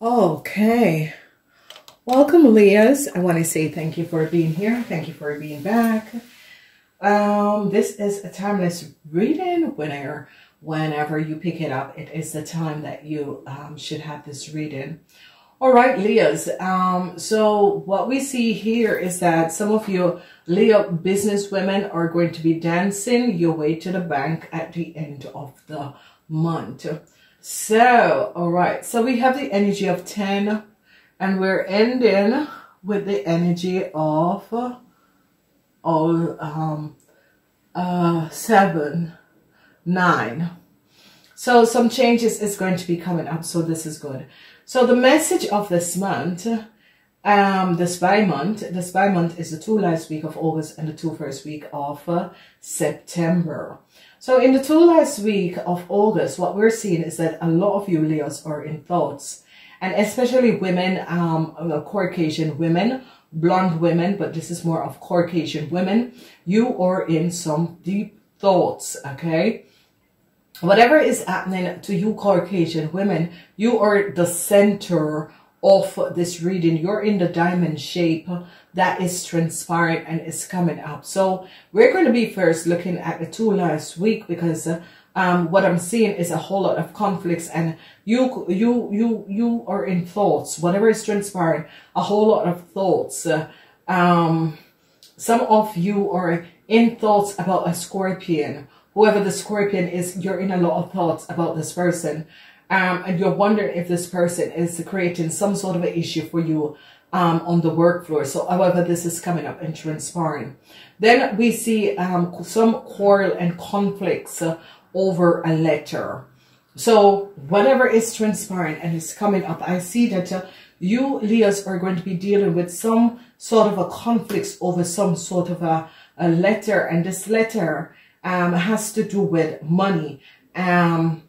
Okay. Welcome, Leos. I want to say thank you for being here. Thank you for being back. Um, this is a timeless reading winner. Whenever you pick it up, it is the time that you um, should have this reading. All right, Leos. Um, so what we see here is that some of you Leo business women are going to be dancing your way to the bank at the end of the month. So, all right. So we have the energy of 10 and we're ending with the energy of all um uh seven nine so some changes is going to be coming up so this is good so the message of this month um the spy month the spy month is the two last week of august and the two first week of uh, september. So in the two last week of august what we're seeing is that a lot of you leos are in thoughts. And especially women um uh, caucasian women blonde women, but this is more of Caucasian women, you are in some deep thoughts, okay? Whatever is happening to you Caucasian women, you are the center of this reading. You're in the diamond shape that is transparent and is coming up. So we're going to be first looking at the two last week because um, what I'm seeing is a whole lot of conflicts and you, you, you, you are in thoughts, whatever is transpiring, a whole lot of thoughts. Uh, um, some of you are in thoughts about a scorpion. Whoever the scorpion is, you're in a lot of thoughts about this person. Um, and you're wondering if this person is creating some sort of an issue for you um, on the work floor. So however this is coming up and transpiring. Then we see um, some quarrel and conflicts uh, over a letter. So whatever is transpiring and is coming up, I see that uh, you Leos are going to be dealing with some sort of a conflicts over some sort of a, a letter. And this letter um, has to do with money. Um,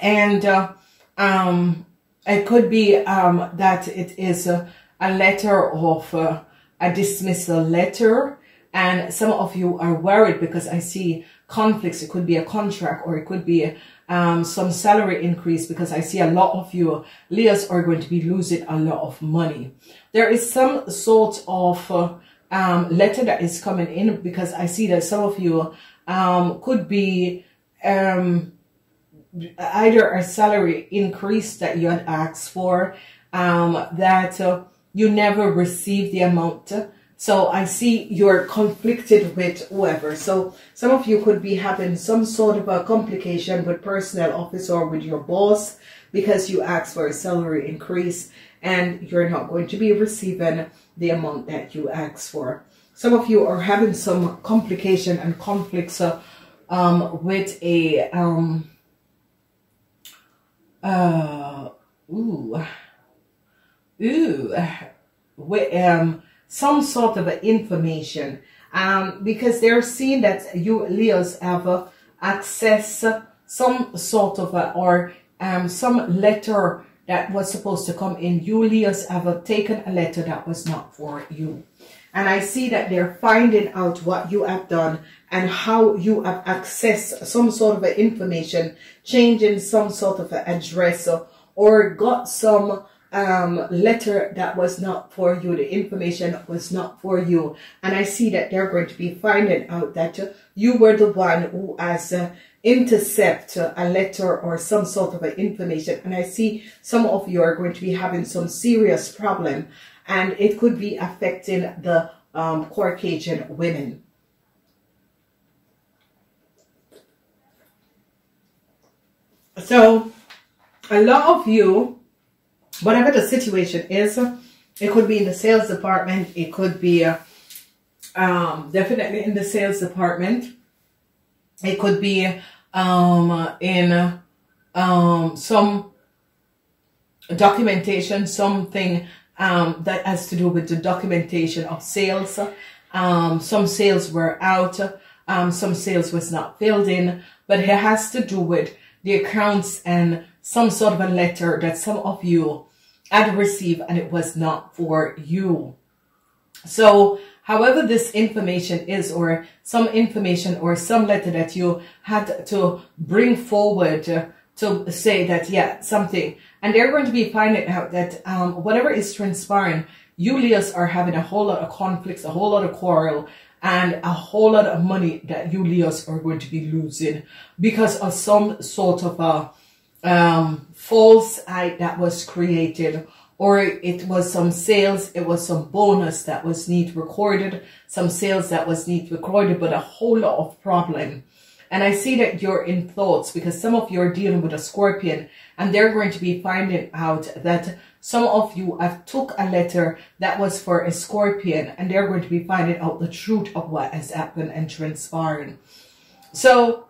and uh, um, it could be um, that it is a, a letter of uh, a dismissal letter. And some of you are worried because I see conflicts. It could be a contract or it could be um, some salary increase because I see a lot of you Leos are going to be losing a lot of money. There is some sort of uh, um, letter that is coming in because I see that some of you um, could be um, either a salary increase that you had asked for um, that uh, you never received the amount so I see you're conflicted with whoever. So some of you could be having some sort of a complication with personnel office or with your boss because you asked for a salary increase and you're not going to be receiving the amount that you asked for. Some of you are having some complication and conflicts uh, um, with a um, uh, ooh, ooh, with, um, some sort of information um, because they're seeing that you Leos have uh, access some sort of a, or um, some letter that was supposed to come in. You Leos have uh, taken a letter that was not for you. And I see that they're finding out what you have done and how you have accessed some sort of information, changing some sort of address or, got some um, letter that was not for you, the information was not for you. And I see that they're going to be finding out that you were the one who has uh, intercept a letter or some sort of information. And I see some of you are going to be having some serious problem and it could be affecting the um, Caucasian women. So a lot of you whatever the situation is, it could be in the sales department. It could be uh, um, definitely in the sales department. It could be um, in um, some documentation, something um, that has to do with the documentation of sales. Um, some sales were out, um, some sales was not filled in, but it has to do with the accounts and some sort of a letter that some of you had received and it was not for you. So however this information is or some information or some letter that you had to bring forward to say that, yeah, something. And they're going to be finding out that um, whatever is transpiring, you Leos are having a whole lot of conflicts, a whole lot of quarrel, and a whole lot of money that you Leos are going to be losing because of some sort of a um, false eye that was created or it was some sales, it was some bonus that was need recorded, some sales that was need recorded, but a whole lot of problem. And I see that you're in thoughts because some of you are dealing with a scorpion and they're going to be finding out that some of you have took a letter that was for a scorpion and they're going to be finding out the truth of what has happened and transpiring. So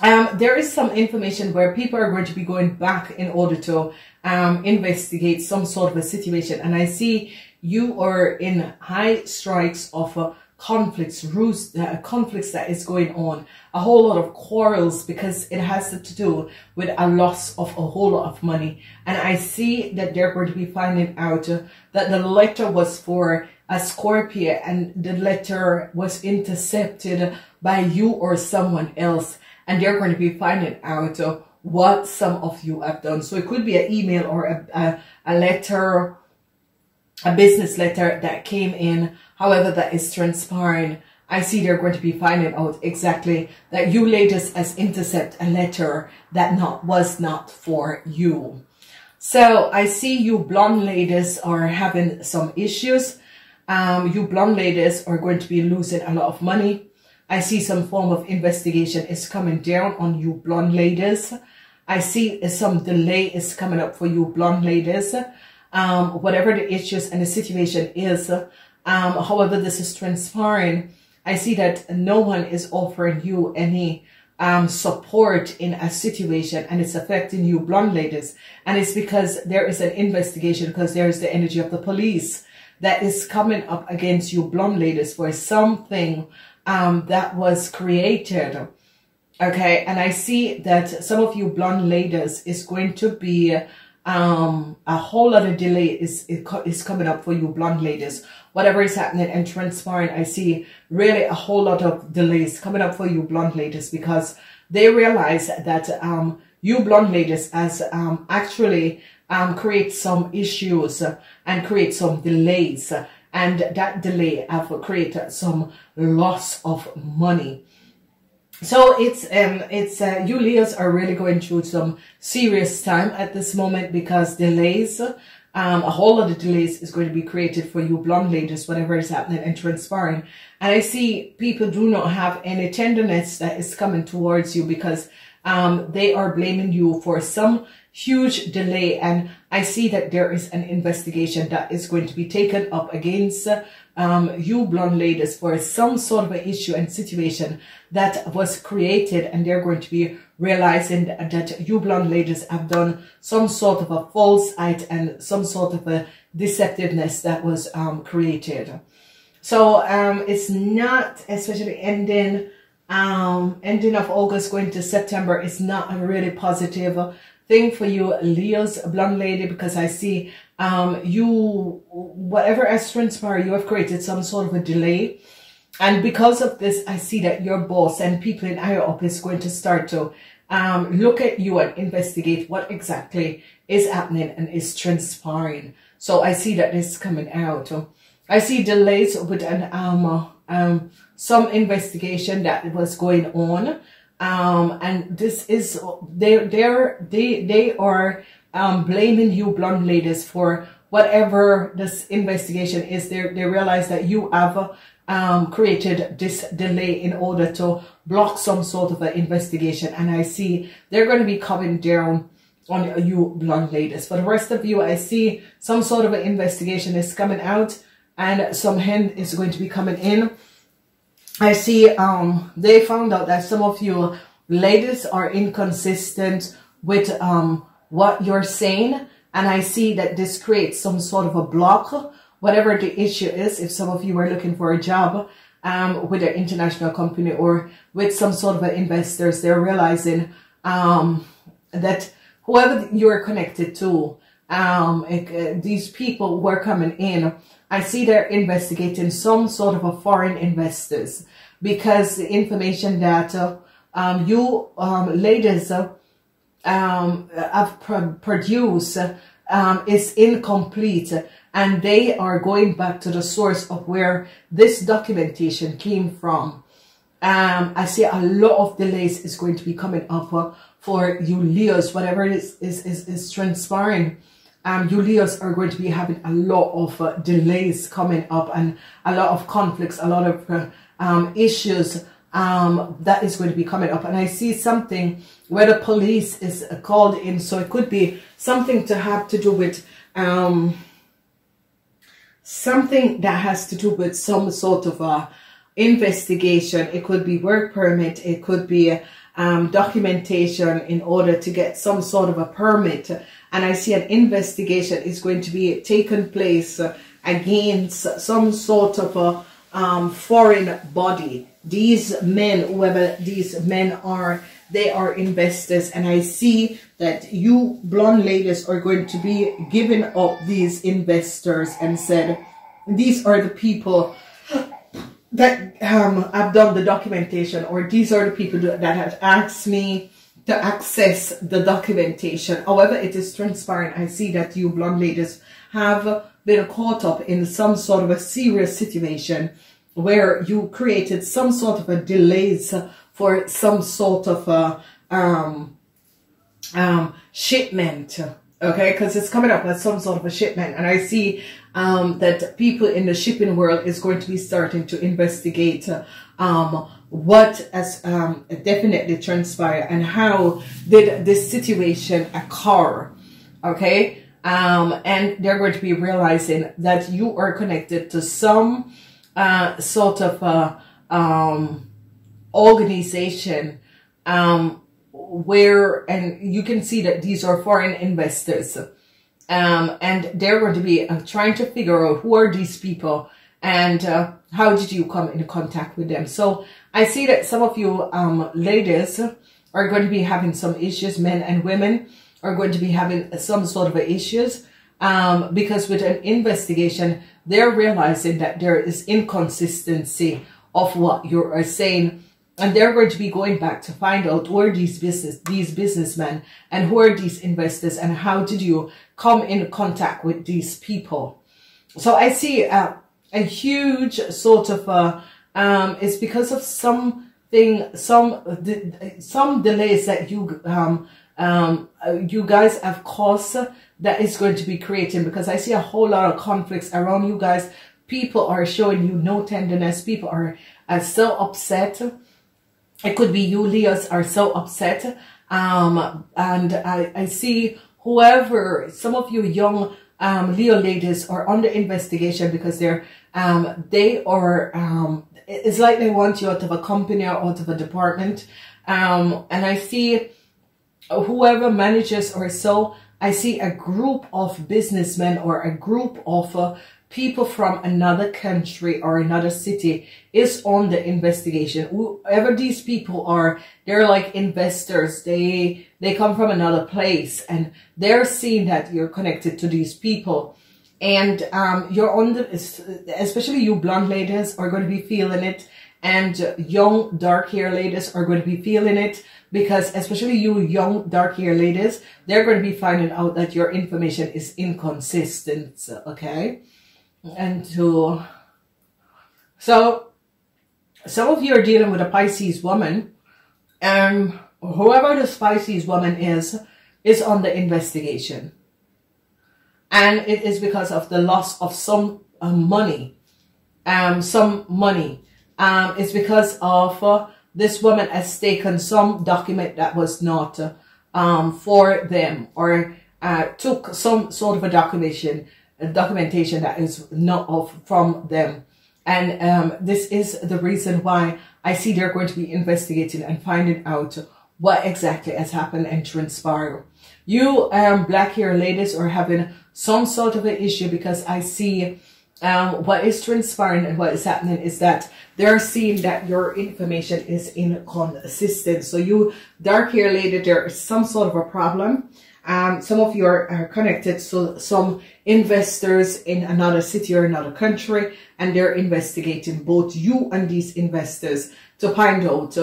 um, there is some information where people are going to be going back in order to um, investigate some sort of a situation. And I see you are in high strikes of uh, conflicts, roost, uh, conflicts that is going on, a whole lot of quarrels because it has to do with a loss of a whole lot of money. And I see that they're going to be finding out uh, that the letter was for a Scorpio and the letter was intercepted by you or someone else. And they're going to be finding out uh, what some of you have done. So it could be an email or a, a, a letter, a business letter that came in, however that is transpiring. I see they're going to be finding out exactly that you ladies as intercept a letter that not was not for you. So I see you blonde ladies are having some issues. Um, you blonde ladies are going to be losing a lot of money. I see some form of investigation is coming down on you blonde ladies. I see some delay is coming up for you blonde ladies. Um, whatever the issues and the situation is, um, however this is transpiring, I see that no one is offering you any um, support in a situation and it's affecting you blonde ladies. And it's because there is an investigation because there is the energy of the police that is coming up against you blonde ladies for something um, that was created Okay, and I see that some of you blonde ladies is going to be um, a whole lot of delay is, is coming up for you blonde ladies. Whatever is happening and transpiring, I see really a whole lot of delays coming up for you blonde ladies because they realize that um, you blonde ladies as um, actually um, create some issues and create some delays and that delay have created some loss of money. So it's um it's uh, you Leos are really going through some serious time at this moment because delays, um, a whole lot of delays is going to be created for you blonde ladies, whatever is happening and transpiring. And I see people do not have any tenderness that is coming towards you because um, they are blaming you for some huge delay. And I see that there is an investigation that is going to be taken up against um, you blonde ladies for some sort of an issue and situation that was created and they're going to be realizing that you blonde ladies have done some sort of a false act and some sort of a deceptiveness that was um, created. So um, it's not, especially ending, um, ending of August going to September, is not a really positive thing for you, Leo's blonde lady, because I see um, you, whatever has transpired, you have created some sort of a delay. And because of this, I see that your boss and people in higher up is going to start to um, look at you and investigate what exactly is happening and is transpiring. So I see that this is coming out. I see delays with an um, um, some investigation that was going on. Um, and this is they they're they they are um, blaming you blonde ladies for whatever this investigation is. They, they realize that you have um, created this delay in order to block some sort of an investigation. And I see they're going to be coming down on you blonde ladies. For the rest of you, I see some sort of an investigation is coming out and some hand is going to be coming in. I see um, they found out that some of you ladies are inconsistent with um, what you're saying. And I see that this creates some sort of a block, whatever the issue is. If some of you are looking for a job um, with an international company or with some sort of investors, they're realizing um, that whoever you're connected to, um, it, uh, these people who are coming in, I see they're investigating some sort of a foreign investors because the information that uh, um, you um, ladies uh, um, have produced um, is incomplete and they are going back to the source of where this documentation came from. Um, I see a lot of delays is going to be coming up uh, for you Leos, whatever is, is, is, is transpiring. Um, Leos are going to be having a lot of uh, delays coming up and a lot of conflicts, a lot of uh, um, issues um, that is going to be coming up. And I see something where the police is called in. So it could be something to have to do with um, something that has to do with some sort of a investigation. It could be work permit. It could be um, documentation in order to get some sort of a permit. And I see an investigation is going to be taken place against some sort of a um, foreign body these men, whoever these men are, they are investors. And I see that you blonde ladies are going to be giving up these investors and said, these are the people that um, have done the documentation or these are the people that have asked me to access the documentation. However, it is transparent. I see that you blonde ladies have been caught up in some sort of a serious situation where you created some sort of a delays for some sort of a um, um, shipment. Okay, because it's coming up as some sort of a shipment. And I see um, that people in the shipping world is going to be starting to investigate um, what has um, definitely transpired and how did this situation occur. Okay, um, and they're going to be realizing that you are connected to some uh, sort of a um, organization um, where, and you can see that these are foreign investors. Um, and they're going to be uh, trying to figure out who are these people and uh, how did you come into contact with them. So I see that some of you um, ladies are going to be having some issues, men and women are going to be having some sort of issues um, because with an investigation, they're realizing that there is inconsistency of what you are saying. And they're going to be going back to find out who are these business, these businessmen and who are these investors and how did you come in contact with these people? So I see uh, a huge sort of, uh, um, it's because of something, some, some delays that you, um, um, you guys have caused that is going to be creating because I see a whole lot of conflicts around you guys. People are showing you no tenderness. People are, are so upset. It could be you, Leos, are so upset. Um, and I, I see whoever, some of you young um, Leo ladies are under investigation because they're, um, they are, um, it's like they want you out of a company or out of a department. Um, and I see whoever manages or so I see a group of businessmen or a group of uh, people from another country or another city is on the investigation. Whoever these people are, they're like investors. They, they come from another place and they're seeing that you're connected to these people. And, um, you're on the, especially you blonde ladies are going to be feeling it and young dark hair ladies are going to be feeling it because especially you young dark hair ladies, they're going to be finding out that your information is inconsistent, okay? And to, so some of you are dealing with a Pisces woman and whoever this Pisces woman is, is on the investigation. And it is because of the loss of some uh, money, um, some money. Um, it's because of uh, this woman has taken some document that was not um, for them or uh, took some sort of a documentation, documentation that is not of from them. And um, this is the reason why I see they're going to be investigating and finding out what exactly has happened and transpired. You um, black hair ladies are having some sort of an issue because I see um, what is transpiring and what is happening is that they're seeing that your information is inconsistent. So you dark hair lady, there is some sort of a problem. Um, some of you are, are connected so some investors in another city or another country, and they're investigating both you and these investors to find out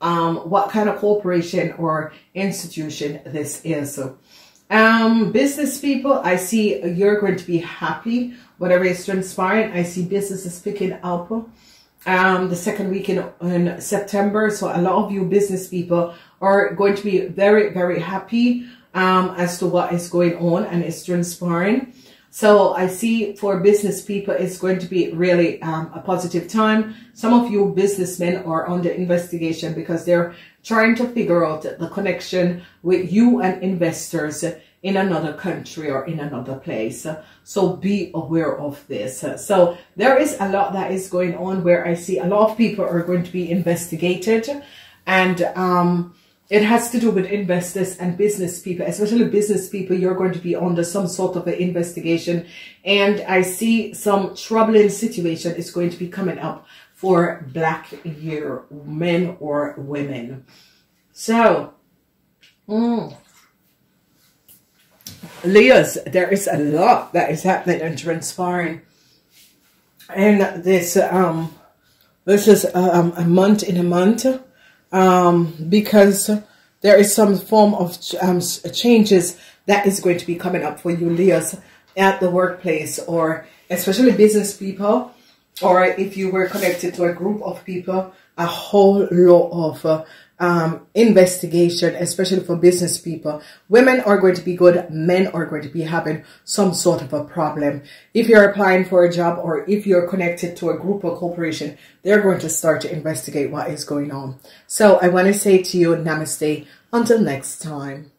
um, what kind of corporation or institution this is. Um, business people, I see you're going to be happy, whatever is transpiring. I see businesses picking up um, the second week in, in September. So a lot of you business people are going to be very, very happy um, as to what is going on and is transpiring. So I see for business people, it's going to be really um, a positive time. Some of you businessmen are under investigation because they're trying to figure out the connection with you and investors in another country or in another place. So be aware of this. So there is a lot that is going on where I see a lot of people are going to be investigated and um, it has to do with investors and business people, especially business people. You're going to be under some sort of an investigation. And I see some troubling situation is going to be coming up for black year men or women. So, mm, Leos, there is a lot that is happening and transpiring. And this, um, this is um, a month in a month um, because there is some form of um, changes that is going to be coming up for you, Leos, at the workplace or especially business people, or if you were connected to a group of people, a whole lot of uh, um, investigation, especially for business people. Women are going to be good. Men are going to be having some sort of a problem. If you're applying for a job or if you're connected to a group or corporation, they're going to start to investigate what is going on. So I want to say to you, namaste. Until next time.